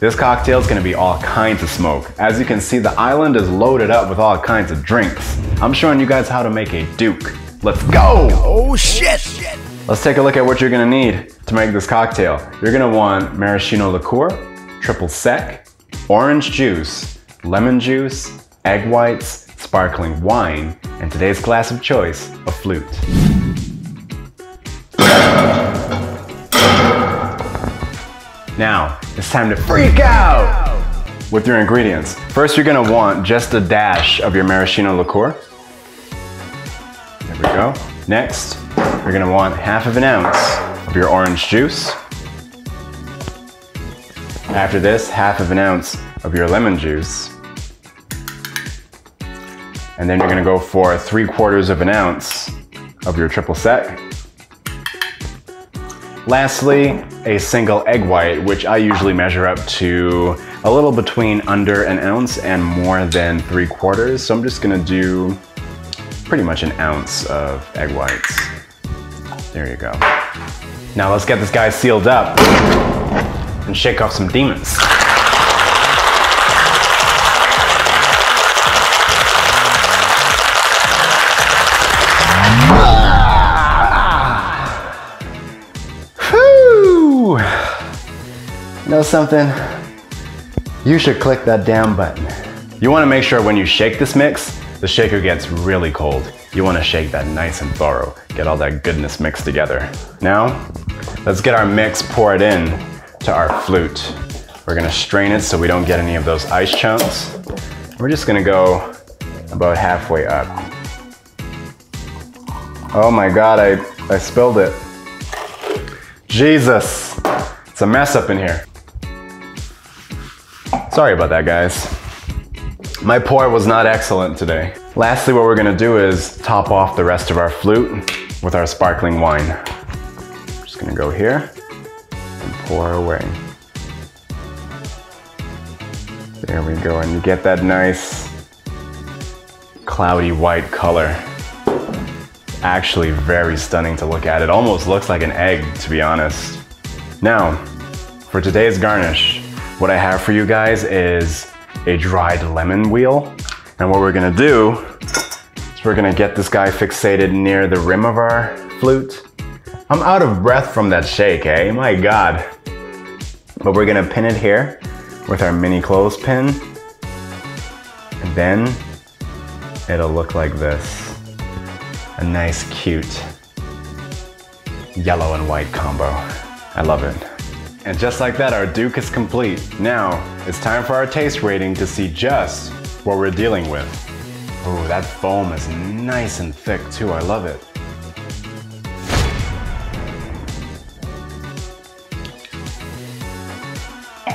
This cocktail is gonna be all kinds of smoke. As you can see, the island is loaded up with all kinds of drinks. I'm showing you guys how to make a Duke. Let's go! Oh shit! Let's take a look at what you're gonna need to make this cocktail. You're gonna want maraschino liqueur, triple sec, orange juice, lemon juice, egg whites, sparkling wine, and today's glass of choice, a flute. Now, it's time to freak out with your ingredients. First, you're gonna want just a dash of your maraschino liqueur. There we go. Next, you're gonna want half of an ounce of your orange juice. After this, half of an ounce of your lemon juice. And then you're gonna go for three quarters of an ounce of your triple sec. Lastly, a single egg white, which I usually measure up to a little between under an ounce and more than three quarters. So I'm just gonna do pretty much an ounce of egg whites. There you go. Now let's get this guy sealed up and shake off some demons. Know something? You should click that damn button. You wanna make sure when you shake this mix, the shaker gets really cold. You wanna shake that nice and thorough. Get all that goodness mixed together. Now, let's get our mix poured in to our flute. We're gonna strain it so we don't get any of those ice chunks. We're just gonna go about halfway up. Oh my God, I, I spilled it. Jesus, it's a mess up in here. Sorry about that, guys. My pour was not excellent today. Lastly, what we're gonna do is top off the rest of our flute with our sparkling wine. Just gonna go here and pour away. There we go, and you get that nice cloudy white color. Actually very stunning to look at. It almost looks like an egg, to be honest. Now, for today's garnish, what I have for you guys is a dried lemon wheel. And what we're gonna do is we're gonna get this guy fixated near the rim of our flute. I'm out of breath from that shake, eh? My God. But we're gonna pin it here with our mini clothespin. And then it'll look like this. A nice, cute yellow and white combo. I love it. And just like that, our Duke is complete. Now, it's time for our taste rating to see just what we're dealing with. Oh, that foam is nice and thick too, I love it.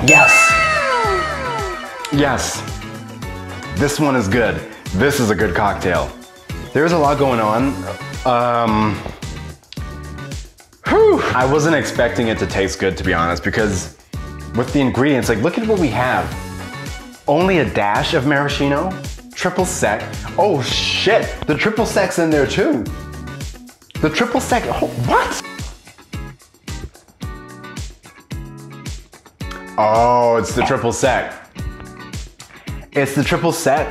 Yes! Yes! This one is good. This is a good cocktail. There's a lot going on. Um, whew, I wasn't expecting it to taste good, to be honest, because with the ingredients, like look at what we have. Only a dash of maraschino, triple sec. Oh shit, the triple sec's in there too. The triple sec, oh, what? Oh, it's the triple sec. It's the triple sec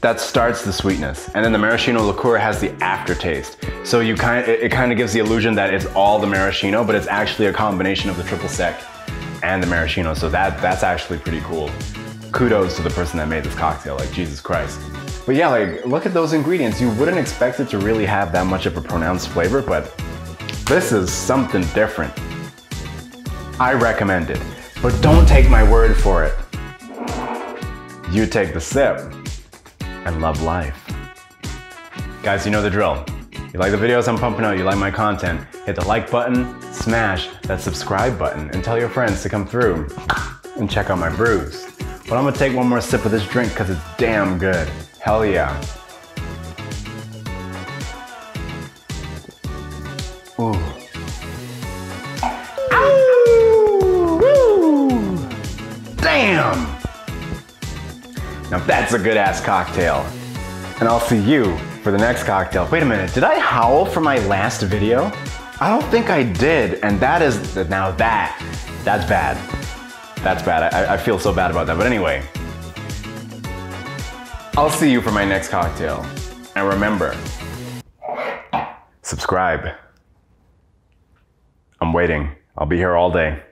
that starts the sweetness, and then the maraschino liqueur has the aftertaste. So you kind, it, it kind of gives the illusion that it's all the maraschino, but it's actually a combination of the triple sec and the maraschino. So that that's actually pretty cool. Kudos to the person that made this cocktail, like Jesus Christ. But yeah, like look at those ingredients. You wouldn't expect it to really have that much of a pronounced flavor, but this is something different. I recommend it, but don't take my word for it. You take the sip and love life. Guys, you know the drill. You like the videos I'm pumping out, you like my content, hit the like button, smash that subscribe button, and tell your friends to come through and check out my brews. But I'm gonna take one more sip of this drink because it's damn good. Hell yeah. Ooh. Damn! Now that's a good ass cocktail. And I'll see you for the next cocktail. Wait a minute, did I howl for my last video? I don't think I did, and that is, now that, that's bad. That's bad. I, I feel so bad about that. But anyway, I'll see you for my next cocktail. And remember, subscribe. I'm waiting. I'll be here all day.